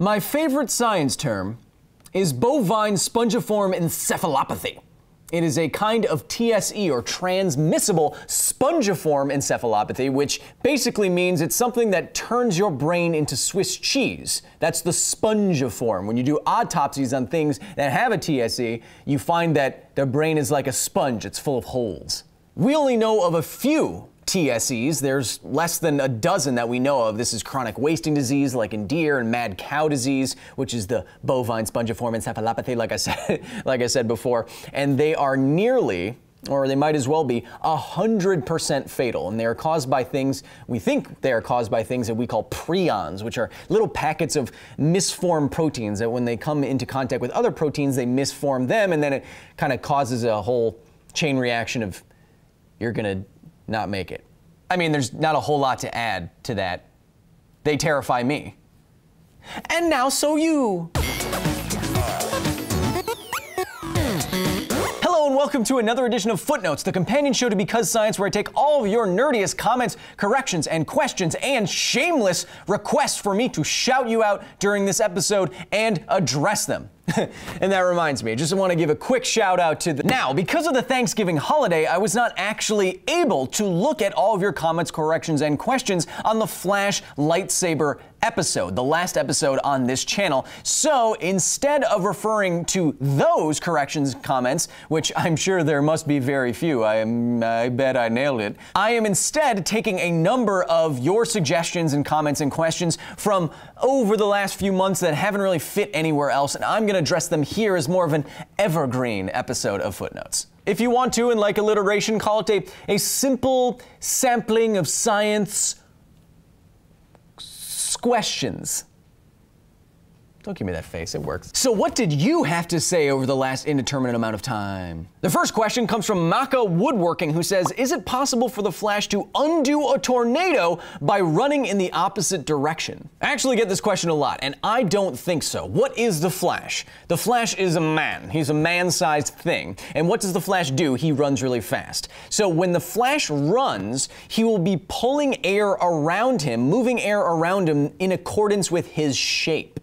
My favorite science term is bovine spongiform encephalopathy. It is a kind of TSE or transmissible spongiform encephalopathy, which basically means it's something that turns your brain into Swiss cheese. That's the spongiform. When you do autopsies on things that have a TSE, you find that their brain is like a sponge, it's full of holes. We only know of a few TSEs. There's less than a dozen that we know of. This is chronic wasting disease, like in deer, and mad cow disease, which is the bovine spongiform encephalopathy, like I said, like I said before. And they are nearly or they might as well be 100% fatal. And they are caused by things, we think they are caused by things that we call prions, which are little packets of misformed proteins that when they come into contact with other proteins, they misform them, and then it kind of causes a whole chain reaction of you're going to not make it. I mean, there's not a whole lot to add to that. They terrify me. And now, so you. Welcome to another edition of Footnotes, the companion show to Because Science, where I take all of your nerdiest comments, corrections, and questions and shameless requests for me to shout you out during this episode and address them. and that reminds me, I just want to give a quick shout out to the. Now, because of the Thanksgiving holiday, I was not actually able to look at all of your comments, corrections, and questions on the Flash Lightsaber episode, the last episode on this channel. So instead of referring to those corrections comments, which I'm sure there must be very few, I am I bet I nailed it. I am instead taking a number of your suggestions and comments and questions from over the last few months that haven't really fit anywhere else, and I'm going to address them here as more of an evergreen episode of Footnotes. If you want to, in like alliteration, call it a, a simple sampling of science questions. Don't give me that face, it works. So, what did you have to say over the last indeterminate amount of time? The first question comes from Maka Woodworking, who says Is it possible for the Flash to undo a tornado by running in the opposite direction? I actually get this question a lot, and I don't think so. What is the Flash? The Flash is a man, he's a man sized thing. And what does the Flash do? He runs really fast. So, when the Flash runs, he will be pulling air around him, moving air around him in accordance with his shape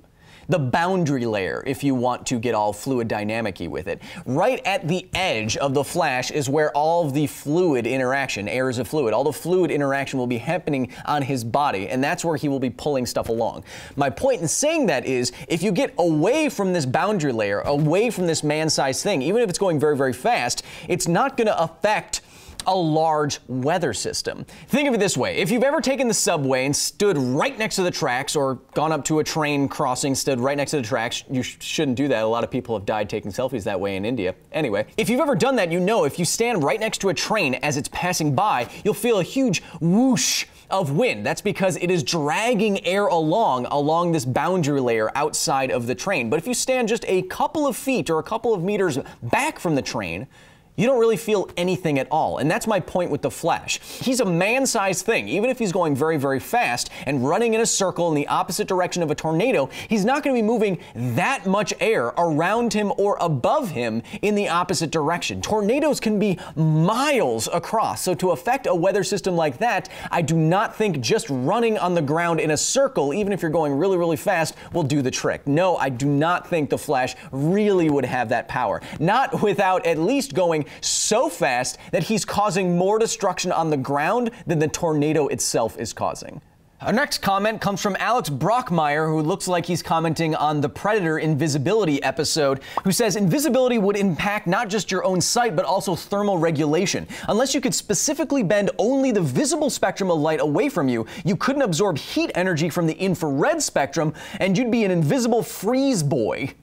the boundary layer, if you want to get all fluid dynamicy with it. Right at the edge of the flash is where all of the fluid interaction, air is a fluid, all the fluid interaction will be happening on his body, and that's where he will be pulling stuff along. My point in saying that is if you get away from this boundary layer, away from this man sized thing, even if it's going very, very fast, it's not going to affect a large weather system. Think of it this way if you've ever taken the subway and stood right next to the tracks, or gone up to a train crossing, stood right next to the tracks, you sh- shouldn't do that. A lot of people have died taking selfies that way in India. Anyway, if you've ever done that, you know if you stand right next to a train as it's passing by, you'll feel a huge whoosh of wind. That's because it is dragging air along along this boundary layer outside of the train. But if you stand just a couple of feet or a couple of meters back from the train, you don't really feel anything at all. And that's my point with the Flash. He's a man sized thing. Even if he's going very, very fast and running in a circle in the opposite direction of a tornado, he's not going to be moving that much air around him or above him in the opposite direction. Tornadoes can be miles across. So, to affect a weather system like that, I do not think just running on the ground in a circle, even if you're going really, really fast, will do the trick. No, I do not think the Flash really would have that power. Not without at least going so fast that he's causing more destruction on the ground than the tornado itself is causing. Our next comment comes from Alex Brockmeyer, who looks like he's commenting on the Predator invisibility episode, who says invisibility would impact not just your own sight, but also thermal regulation. Unless you could specifically bend only the visible spectrum of light away from you, you couldn't absorb heat energy from the infrared spectrum, and you'd be an invisible freeze boy.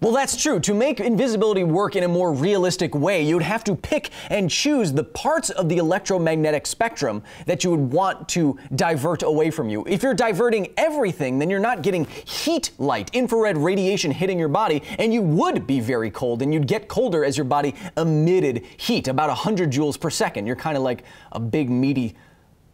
Well, that's true. To make invisibility work in a more realistic way, you'd have to pick and choose the parts of the electromagnetic spectrum that you would want to divert away from you. If you're diverting everything, then you're not getting heat light, infrared radiation hitting your body, and you would be very cold, and you'd get colder as your body emitted heat, about 100 joules per second. You're kind of like a big, meaty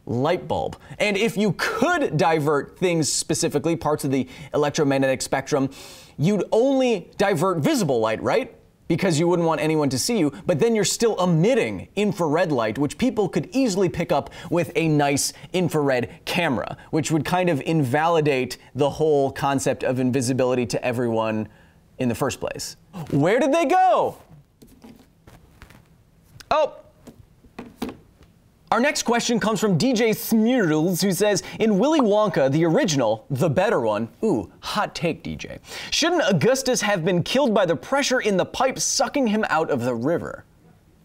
light bulb. And if you could divert things specifically, parts of the electromagnetic spectrum, you'd only divert visible light, right? because you wouldn't want anyone to see you, but then you're still emitting infrared light, which people could easily pick up with a nice infrared camera, which would kind of invalidate the whole concept of invisibility to everyone in the first place. Where did they go? Oh, our next question comes from DJ Smearls, who says, In Willy Wonka, the original, the better one, ooh, hot take, DJ, shouldn't Augustus have been killed by the pressure in the pipe sucking him out of the river?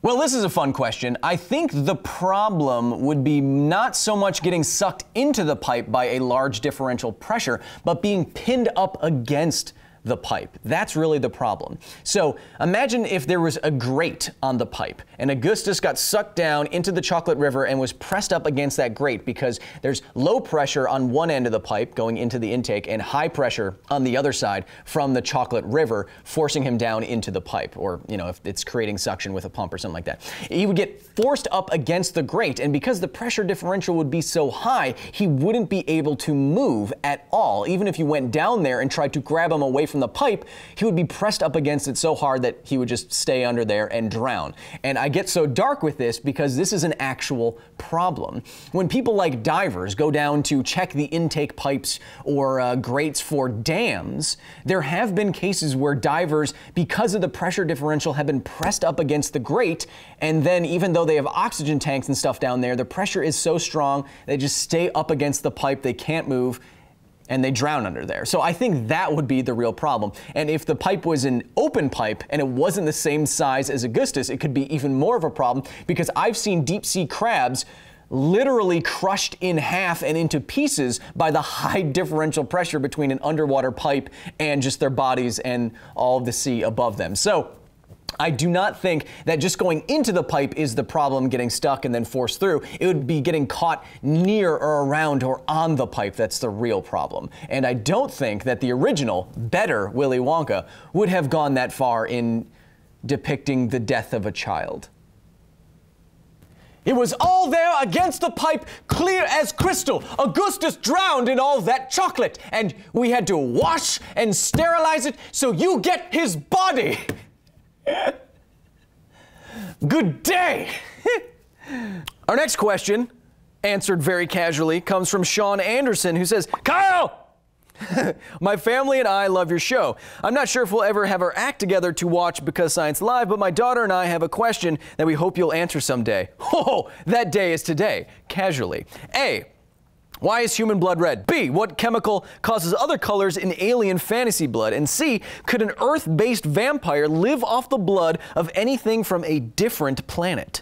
Well, this is a fun question. I think the problem would be not so much getting sucked into the pipe by a large differential pressure, but being pinned up against the pipe. That's really the problem. So imagine if there was a grate on the pipe and Augustus got sucked down into the chocolate river and was pressed up against that grate because there's low pressure on one end of the pipe going into the intake and high pressure on the other side from the chocolate river forcing him down into the pipe or you know if it's creating suction with a pump or something like that. He would get forced up against the grate and because the pressure differential would be so high, he wouldn't be able to move at all even if you went down there and tried to grab him away from the pipe, he would be pressed up against it so hard that he would just stay under there and drown. And I get so dark with this because this is an actual problem. When people like divers go down to check the intake pipes or uh, grates for dams, there have been cases where divers, because of the pressure differential, have been pressed up against the grate. And then, even though they have oxygen tanks and stuff down there, the pressure is so strong, they just stay up against the pipe, they can't move and they drown under there. So I think that would be the real problem. And if the pipe was an open pipe and it wasn't the same size as Augustus, it could be even more of a problem because I've seen deep sea crabs literally crushed in half and into pieces by the high differential pressure between an underwater pipe and just their bodies and all of the sea above them. So I do not think that just going into the pipe is the problem getting stuck and then forced through. It would be getting caught near or around or on the pipe that's the real problem. And I don't think that the original, better Willy Wonka would have gone that far in depicting the death of a child. It was all there against the pipe, clear as crystal. Augustus drowned in all that chocolate, and we had to wash and sterilize it so you get his body. Good day. Our next question, answered very casually, comes from Sean Anderson, who says, Kyle! my family and I love your show. I'm not sure if we'll ever have our act together to watch Because Science Live, but my daughter and I have a question that we hope you'll answer someday. Oh, that day is today. Casually. A. Why is human blood red? B. What chemical causes other colors in alien fantasy blood? And C. Could an Earth based vampire live off the blood of anything from a different planet?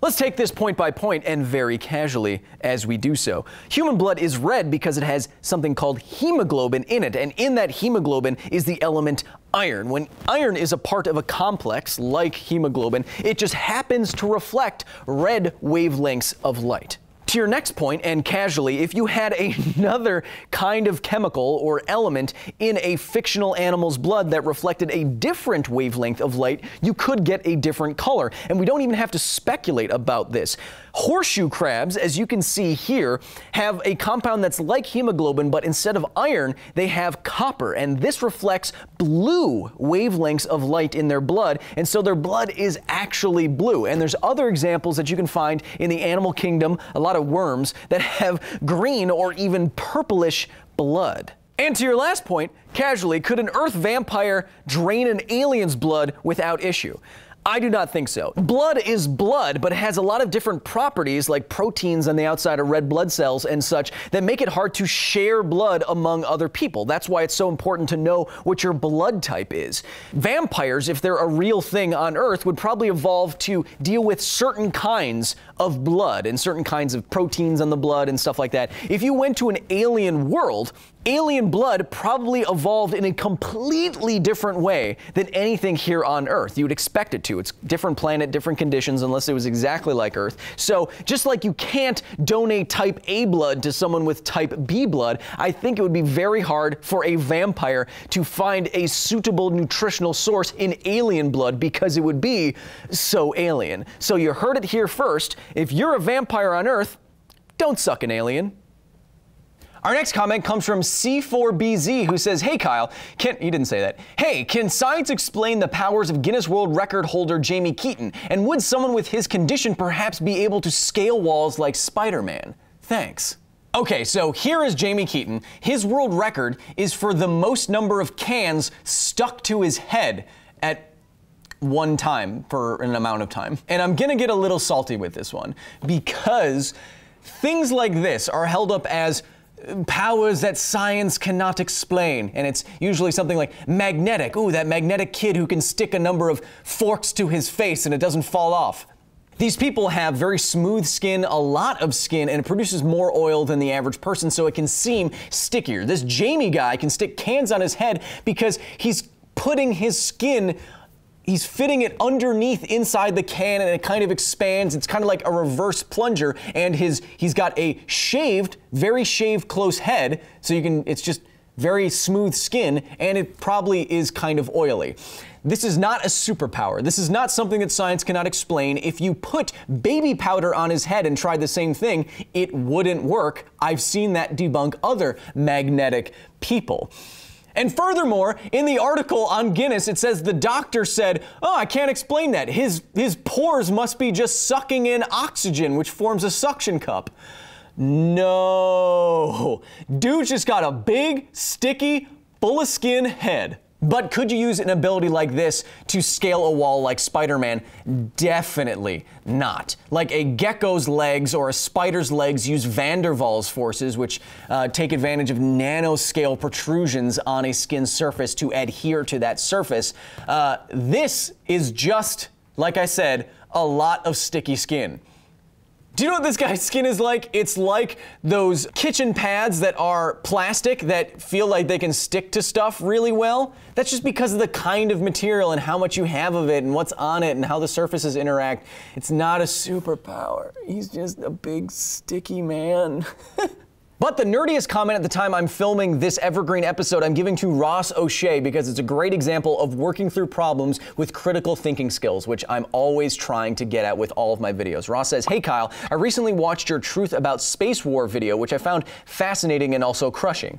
Let's take this point by point and very casually as we do so. Human blood is red because it has something called hemoglobin in it, and in that hemoglobin is the element iron. When iron is a part of a complex like hemoglobin, it just happens to reflect red wavelengths of light. To your next point, and casually, if you had another kind of chemical or element in a fictional animal's blood that reflected a different wavelength of light, you could get a different color. And we don't even have to speculate about this. Horseshoe crabs, as you can see here, have a compound that's like hemoglobin, but instead of iron, they have copper. And this reflects blue wavelengths of light in their blood. And so their blood is actually blue. And there's other examples that you can find in the animal kingdom, a lot of worms that have green or even purplish blood. And to your last point, casually, could an Earth vampire drain an alien's blood without issue? I do not think so. Blood is blood, but it has a lot of different properties like proteins on the outside of red blood cells and such that make it hard to share blood among other people. That's why it's so important to know what your blood type is. Vampires, if they're a real thing on Earth, would probably evolve to deal with certain kinds of blood and certain kinds of proteins on the blood and stuff like that. If you went to an alien world, alien blood probably evolved in a completely different way than anything here on Earth. You would expect it to. It's different planet, different conditions, unless it was exactly like Earth. So just like you can't donate type A blood to someone with type B blood, I think it would be very hard for a vampire to find a suitable nutritional source in alien blood because it would be so alien. So you heard it here first. If you're a vampire on Earth, don't suck an alien. Our next comment comes from C4BZ who says, Hey Kyle, can, he didn't say that. Hey, can science explain the powers of Guinness World Record holder Jamie Keeton? And would someone with his condition perhaps be able to scale walls like Spider Man? Thanks. Okay, so here is Jamie Keeton. His world record is for the most number of cans stuck to his head at one time for an amount of time. And I'm gonna get a little salty with this one because things like this are held up as powers that science cannot explain. And it's usually something like magnetic. Ooh, that magnetic kid who can stick a number of forks to his face and it doesn't fall off. These people have very smooth skin, a lot of skin, and it produces more oil than the average person, so it can seem stickier. This Jamie guy can stick cans on his head because he's putting his skin he's fitting it underneath inside the can and it kind of expands. It's kind of like a reverse plunger and his he's got a shaved, very shaved close head so you can it's just very smooth skin and it probably is kind of oily. This is not a superpower. This is not something that science cannot explain. If you put baby powder on his head and tried the same thing, it wouldn't work. I've seen that debunk other magnetic people. And furthermore, in the article on Guinness, it says the doctor said, Oh, I can't explain that. His, his pores must be just sucking in oxygen, which forms a suction cup. No. Dude just got a big, sticky, full of skin head. But could you use an ability like this to scale a wall like Spider Man? Definitely not. Like a gecko's legs or a spider's legs use van der Waals forces, which uh, take advantage of nanoscale protrusions on a skin surface to adhere to that surface. Uh, this is just, like I said, a lot of sticky skin. Do you know what this guy's skin is like? It's like those kitchen pads that are plastic that feel like they can stick to stuff really well. That's just because of the kind of material and how much you have of it and what's on it and how the surfaces interact. It's not a superpower. He's just a big sticky man. But the nerdiest comment at the time I'm filming this evergreen episode, I'm giving to Ross O'Shea because it's a great example of working through problems with critical thinking skills, which I'm always trying to get at with all of my videos. Ross says, Hey Kyle, I recently watched your Truth About Space War video, which I found fascinating and also crushing.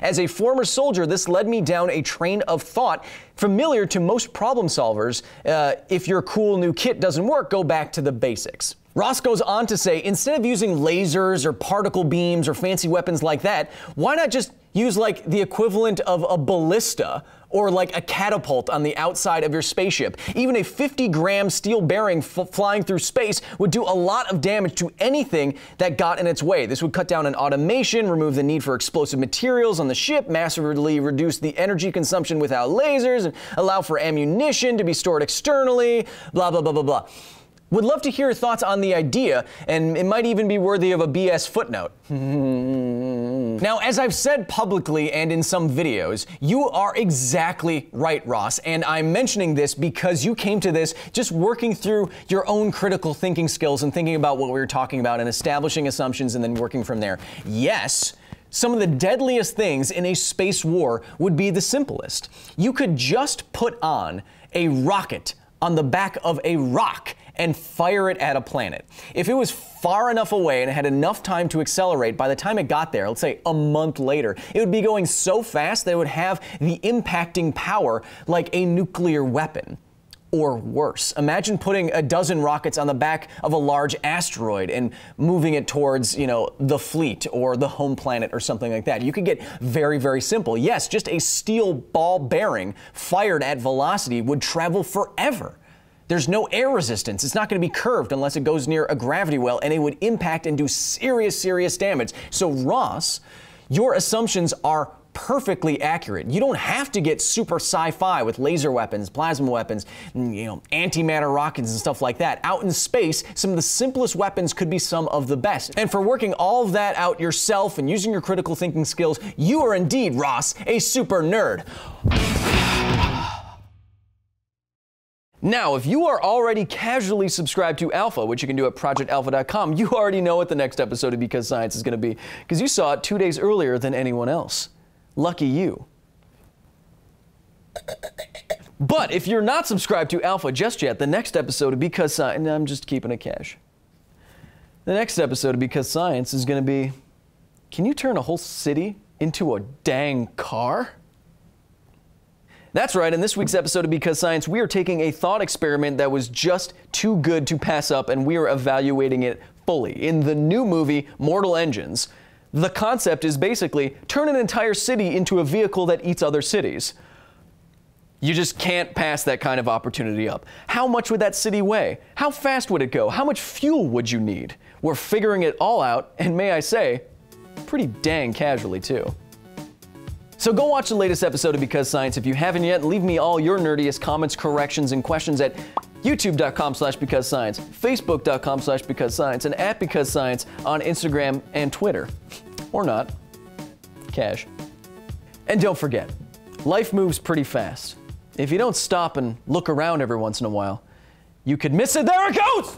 As a former soldier, this led me down a train of thought familiar to most problem solvers. Uh, if your cool new kit doesn't work, go back to the basics. Ross goes on to say instead of using lasers or particle beams or fancy weapons like that, why not just use like the equivalent of a ballista or like a catapult on the outside of your spaceship. Even a 50 gram steel bearing flying through space would do a lot of damage to anything that got in its way. This would cut down on automation, remove the need for explosive materials on the ship, massively reduce the energy consumption without lasers, and allow for ammunition to be stored externally, blah, blah, blah, blah, blah. Would love to hear your thoughts on the idea, and it might even be worthy of a BS footnote. now, as I've said publicly and in some videos, you are exactly right, Ross, and I'm mentioning this because you came to this just working through your own critical thinking skills and thinking about what we were talking about and establishing assumptions and then working from there. Yes, some of the deadliest things in a space war would be the simplest. You could just put on a rocket on the back of a rock and fire it at a planet. If it was far enough away and had enough time to accelerate, by the time it got there, let's say a month later, it would be going so fast that it would have the impacting power like a nuclear weapon. Or worse, imagine putting a dozen rockets on the back of a large asteroid and moving it towards, you know, the fleet or the home planet or something like that. You could get very, very simple. Yes, just a steel ball bearing fired at velocity would travel forever. There's no air resistance. It's not going to be curved unless it goes near a gravity well, and it would impact and do serious, serious damage. So, Ross, your assumptions are perfectly accurate. You don't have to get super sci-fi with laser weapons, plasma weapons, you know, antimatter rockets and stuff like that. Out in space, some of the simplest weapons could be some of the best. And for working all of that out yourself and using your critical thinking skills, you are indeed, Ross, a super nerd. Now, if you are already casually subscribed to Alpha, which you can do at projectalpha.com, you already know what the next episode of Because Science is going to be, because you saw it two days earlier than anyone else. Lucky you. But if you're not subscribed to Alpha just yet, the next episode of Because Science, I'm just keeping it cash. The next episode of Because Science is going to be Can you turn a whole city into a dang car? That's right, in this week's episode of Because Science, we are taking a thought experiment that was just too good to pass up, and we are evaluating it fully. In the new movie, Mortal Engines, the concept is basically turn an entire city into a vehicle that eats other cities. You just can't pass that kind of opportunity up. How much would that city weigh? How fast would it go? How much fuel would you need? We're figuring it all out, and may I say, pretty dang casually too. So go watch the latest episode of Because Science if you haven't yet, leave me all your nerdiest comments, corrections, and questions at youtube.com slash because science, facebook.com slash because science, and at because science on Instagram and Twitter. Or not. Cash. And don't forget, life moves pretty fast. If you don't stop and look around every once in a while, you could miss it. There it goes!